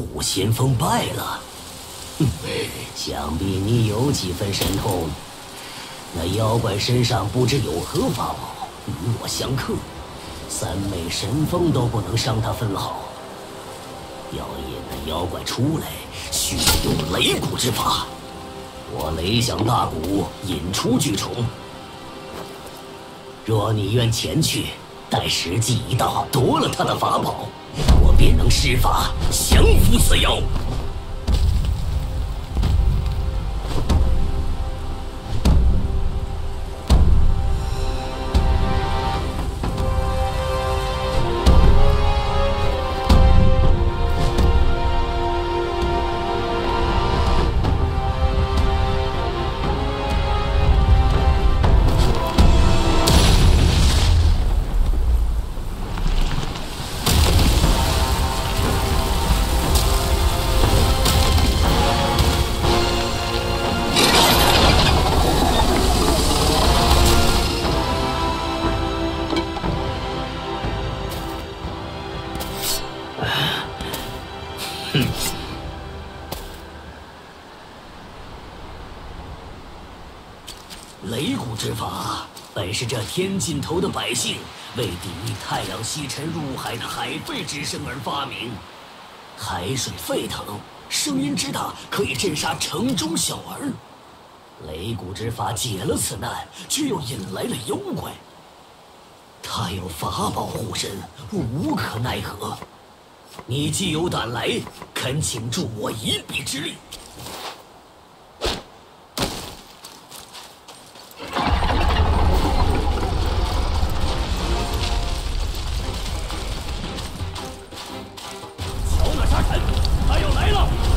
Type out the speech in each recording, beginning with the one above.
土先锋败了。想必你有几分神通。那妖怪身上不知有何法宝，与我相克，三昧神风都不能伤他分毫。要引那妖怪出来，需要用雷鼓之法。我雷响大鼓，引出巨虫。若你愿前去，待时机一到，夺了他的法宝，我便能施法降服此妖。雷鼓之法，本是这天尽头的百姓为抵御太阳西沉入海的海沸之声而发明。海水沸腾，声音之大，可以震杀城中小儿。雷鼓之法解了此难，却又引来了妖怪。他有法宝护身，我无可奈何。你既有胆来，恳请助我一臂之力。他要来了！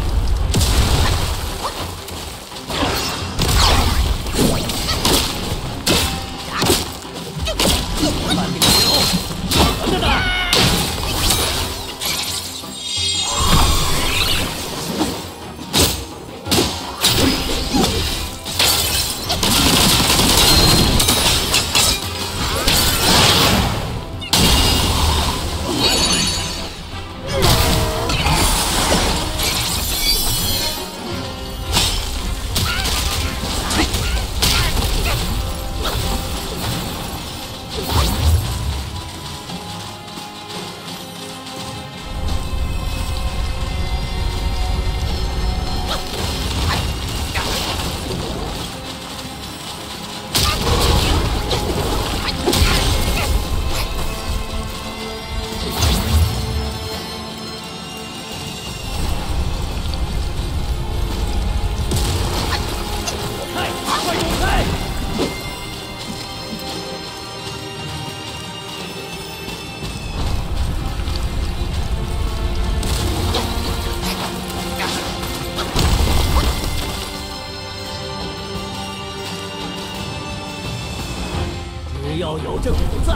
要有这蛊在，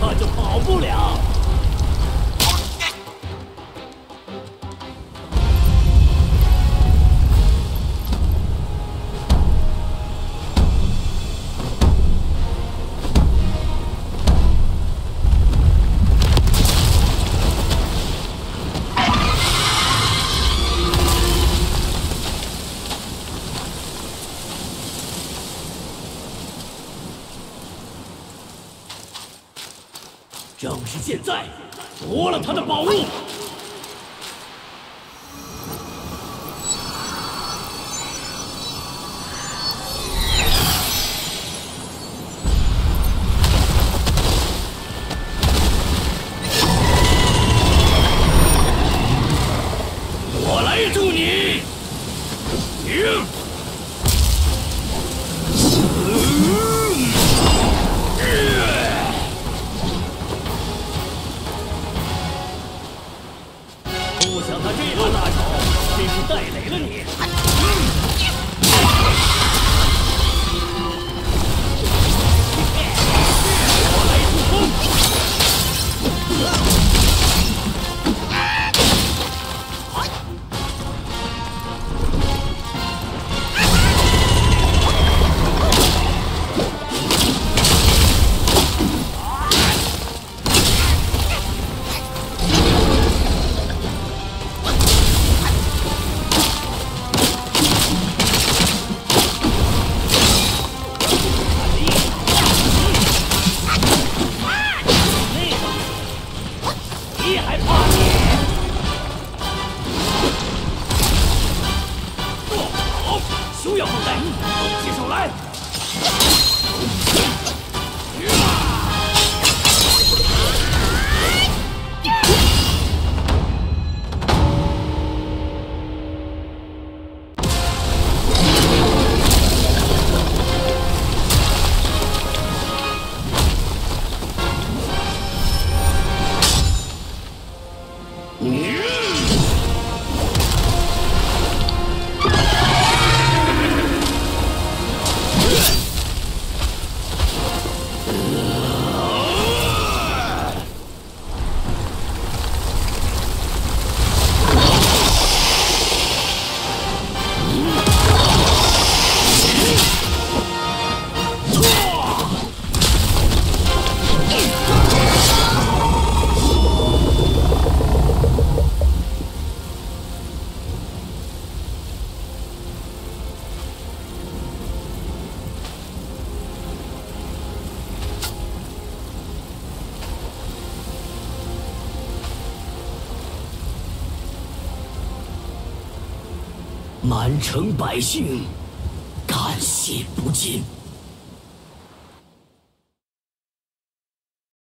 他就跑不了。正是现在，夺了他的宝物！你还怕你？做好，休要放胆，动起手来！满城百姓感谢不尽。